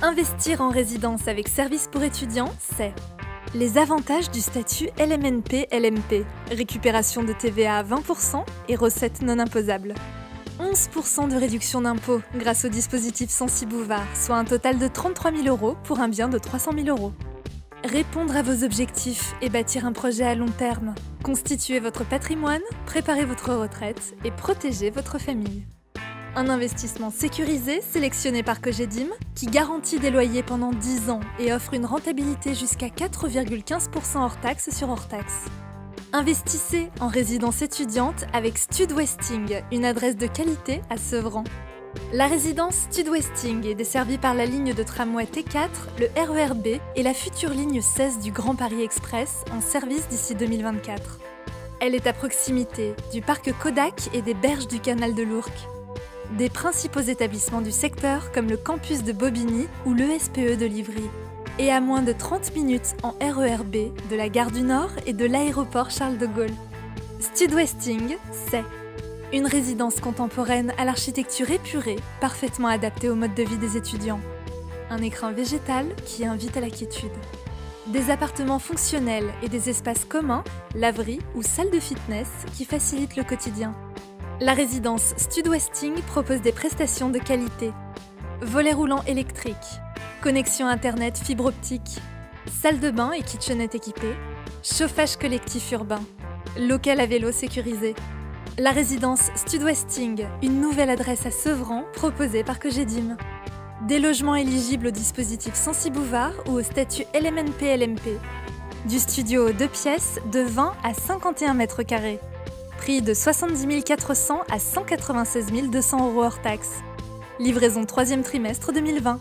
Investir en résidence avec service pour étudiants, c'est les avantages du statut LMNP-LMP, récupération de TVA à 20% et recettes non imposables. 11% de réduction d'impôt grâce au dispositif Sensi Bouvard, soit un total de 33 000 euros pour un bien de 300 000 euros. Répondre à vos objectifs et bâtir un projet à long terme. Constituer votre patrimoine, préparer votre retraite et protéger votre famille. Un investissement sécurisé sélectionné par Cogedim qui garantit des loyers pendant 10 ans et offre une rentabilité jusqu'à 4,15% hors taxe sur hors taxe. Investissez en résidence étudiante avec Stud Westing, une adresse de qualité à Sevran. La résidence Stud Westing est desservie par la ligne de tramway T4, le RERB et la future ligne 16 du Grand Paris Express en service d'ici 2024. Elle est à proximité du parc Kodak et des berges du canal de l'Ourcq des principaux établissements du secteur comme le campus de Bobigny ou l'ESPE de Livry, et à moins de 30 minutes en RERB de la gare du Nord et de l'aéroport Charles de Gaulle. Stud Westing, c'est une résidence contemporaine à l'architecture épurée, parfaitement adaptée au mode de vie des étudiants. Un écran végétal qui invite à la quiétude. Des appartements fonctionnels et des espaces communs, laverie ou salle de fitness qui facilitent le quotidien. La résidence Stud Westing propose des prestations de qualité. Volet roulant électrique, connexion internet fibre optique, salle de bain et kitchenette équipée, chauffage collectif urbain, local à vélo sécurisé. La résidence Stud Westing, une nouvelle adresse à Sevran proposée par Cogedim. Des logements éligibles au dispositif Sensi Bouvard ou au statut LMNP-LMP. Du studio 2 pièces de 20 à 51 mètres carrés prix de 70 400 à 196 200 euros hors taxe. Livraison troisième trimestre 2020.